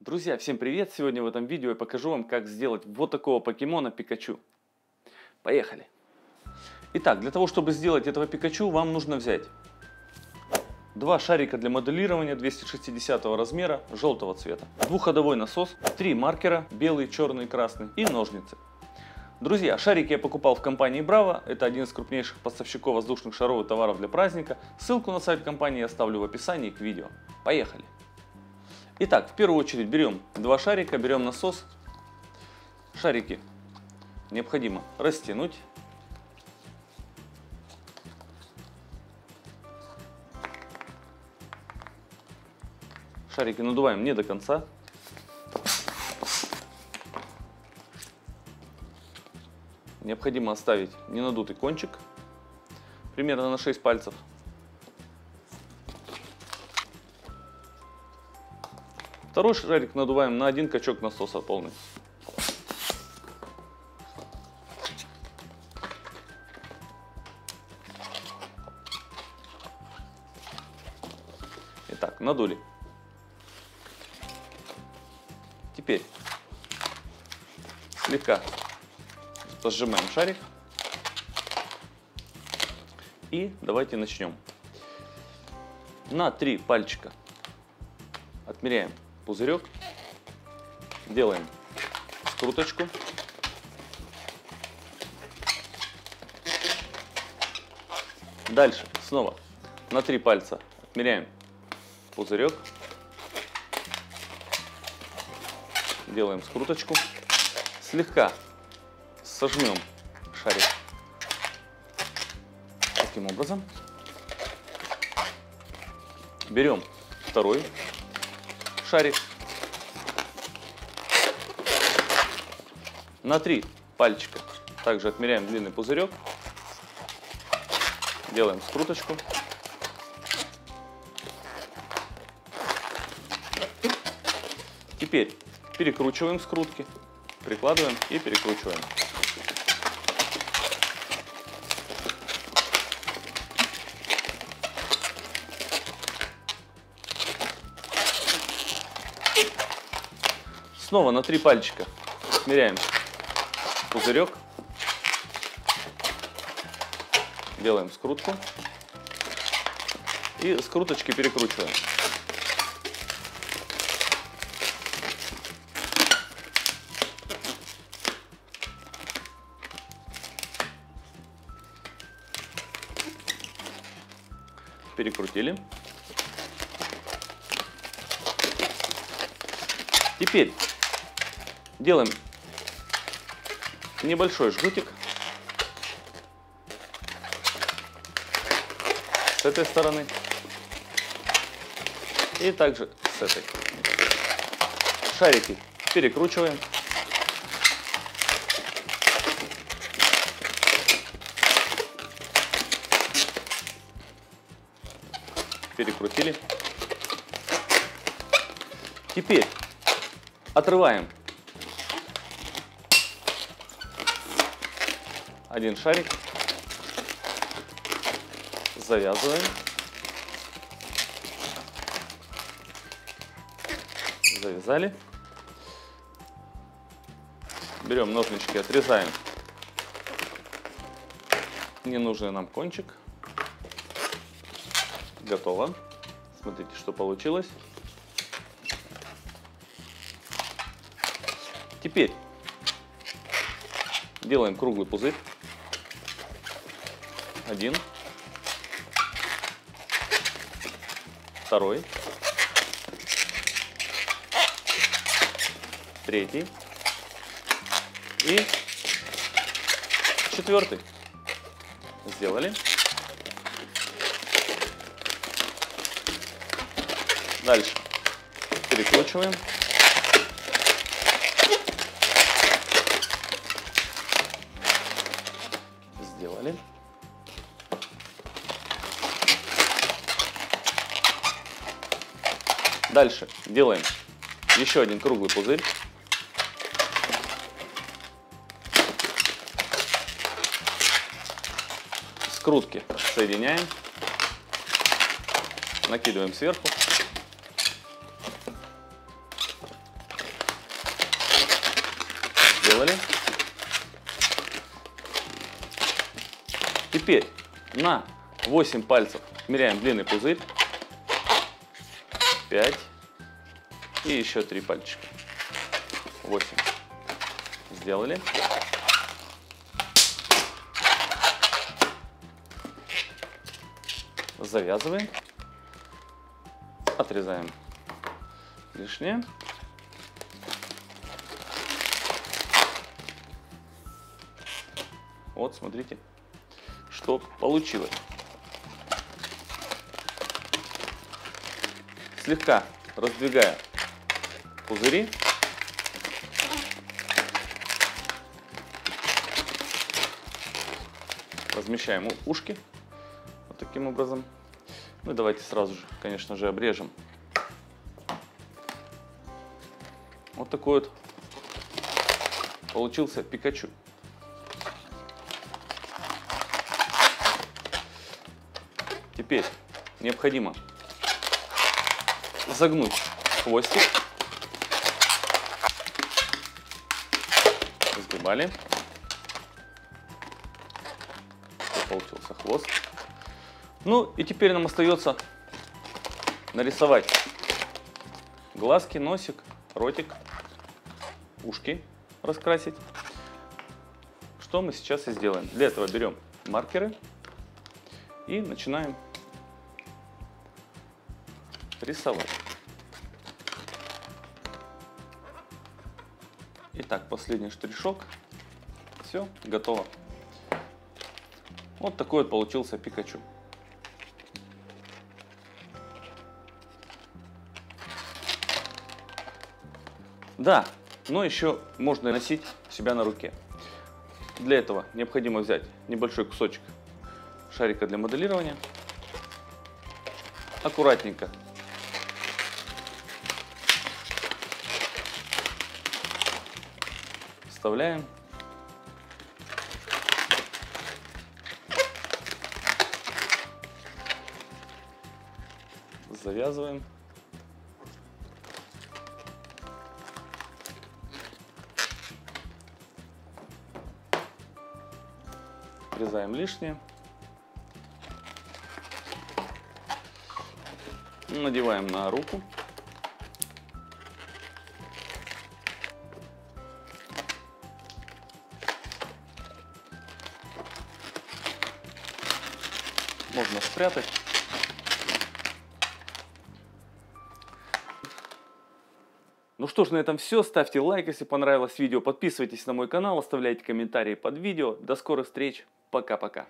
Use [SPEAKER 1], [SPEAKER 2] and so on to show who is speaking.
[SPEAKER 1] Друзья, всем привет! Сегодня в этом видео я покажу вам, как сделать вот такого покемона Пикачу. Поехали! Итак, для того, чтобы сделать этого Пикачу, вам нужно взять два шарика для моделирования 260 размера желтого цвета, двухходовой насос, три маркера белый, черный, красный и ножницы. Друзья, шарики я покупал в компании Bravo, это один из крупнейших поставщиков воздушных шаров и товаров для праздника. Ссылку на сайт компании я оставлю в описании к видео. Поехали! Итак, в первую очередь берем два шарика, берем насос. Шарики необходимо растянуть. Шарики надуваем не до конца. Необходимо оставить ненадутый кончик, примерно на 6 пальцев. Второй шарик надуваем на один качок насоса полный. Итак, надули. Теперь слегка сжимаем шарик. И давайте начнем. На три пальчика отмеряем пузырек, делаем скруточку. Дальше снова на три пальца отмеряем пузырек, делаем скруточку, слегка сожмем шарик таким образом. Берем второй шарик. На три пальчика также отмеряем длинный пузырек. Делаем скруточку. Теперь перекручиваем скрутки, прикладываем и перекручиваем. Снова на три пальчика смеряем пузырек. Делаем скрутку. И скруточки перекручиваем. Перекрутили. Теперь Делаем небольшой жгутик. С этой стороны. И также с этой. Шарики перекручиваем. Перекрутили. Теперь отрываем один шарик, завязываем, завязали, берем ножнички, отрезаем. Ненужный нам кончик, готово, смотрите, что получилось. Теперь делаем круглый пузырь один, второй, третий и четвертый. Сделали. Дальше перекручиваем. Дальше делаем еще один круглый пузырь. Скрутки соединяем. Накидываем сверху. Сделали. Теперь на 8 пальцев меряем длинный пузырь. 5 и еще 3 пальчика. 8. Сделали. Завязываем. Отрезаем лишнее. Вот, смотрите, что получилось. Слегка раздвигая пузыри, размещаем ушки вот таким образом. Ну и давайте сразу же, конечно же, обрежем. Вот такой вот получился Пикачу. Теперь необходимо загнуть хвостик. Сгибали. Получился хвост. Ну и теперь нам остается нарисовать глазки, носик, ротик, ушки раскрасить. Что мы сейчас и сделаем. Для этого берем маркеры и начинаем рисовать. Итак, последний штришок. Все, готово. Вот такой вот получился Пикачу. Да, но еще можно носить себя на руке. Для этого необходимо взять небольшой кусочек шарика для моделирования. Аккуратненько вставляем. Завязываем. Отрезаем лишнее. Надеваем на руку. Можно спрятать. Ну что ж, на этом все. Ставьте лайк, если понравилось видео. Подписывайтесь на мой канал, оставляйте комментарии под видео. До скорых встреч. Пока-пока.